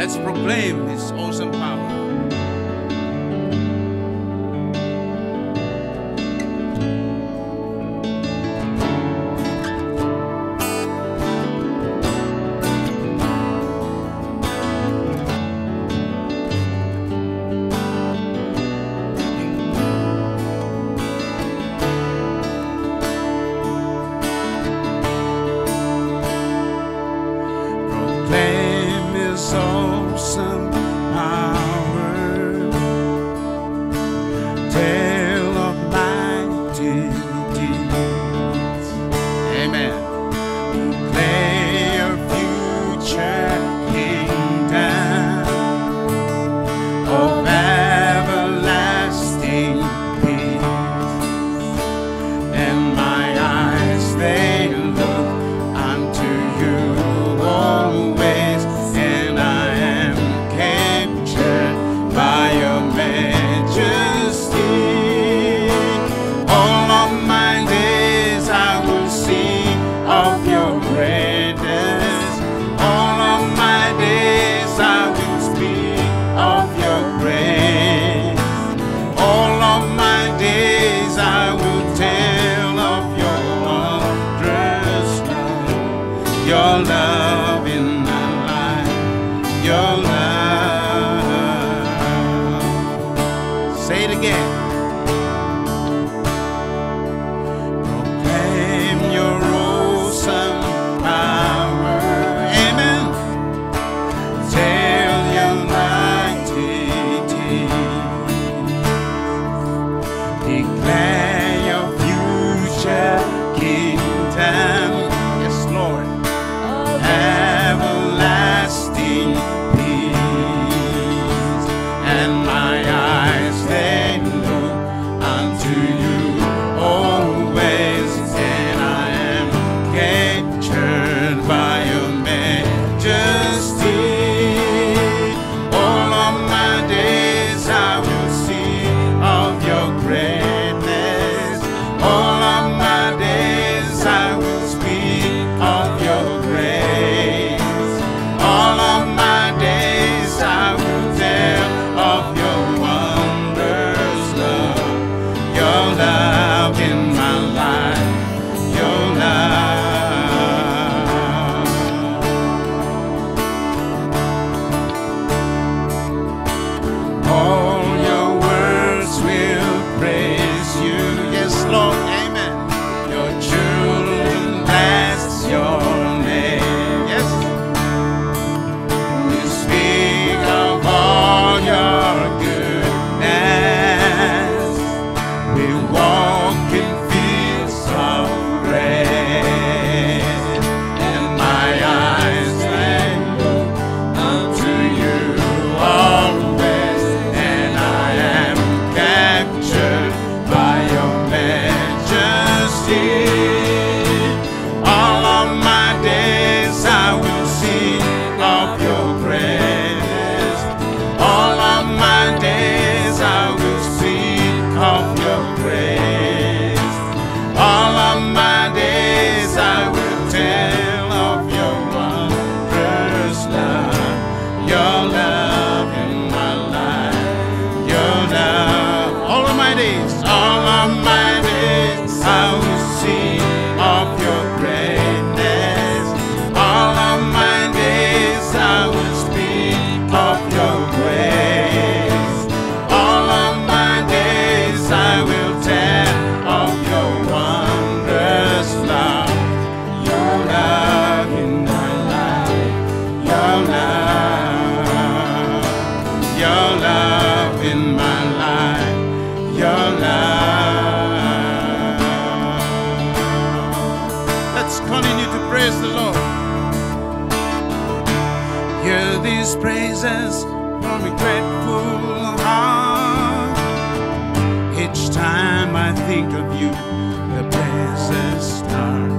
Let's proclaim his awesome power. my one bodies. All His praises from a grateful heart. Each time I think of you, the praises start.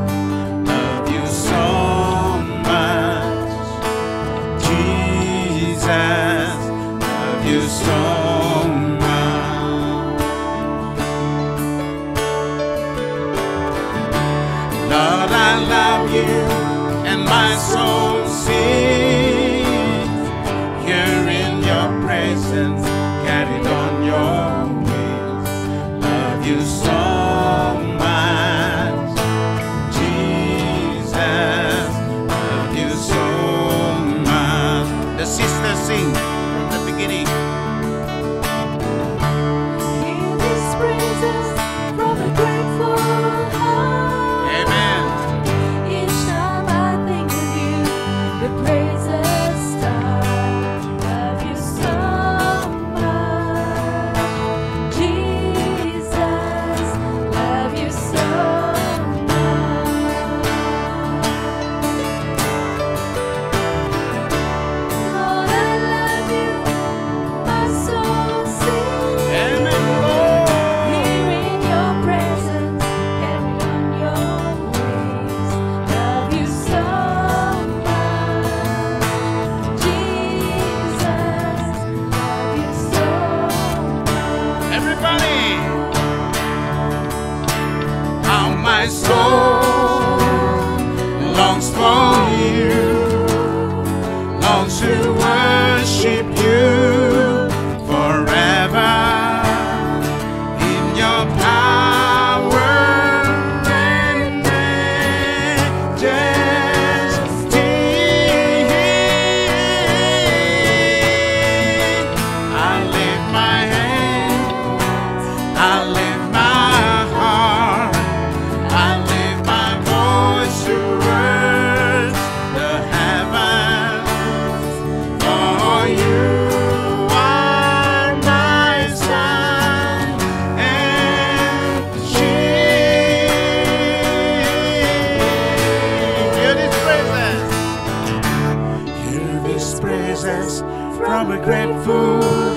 my soul.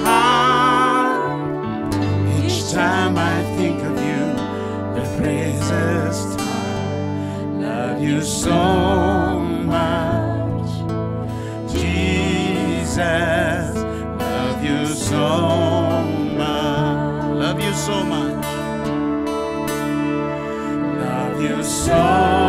Heart. Each time I think of you, the praises. Love you so much, Jesus. Love you so much. Love you so much. Love you so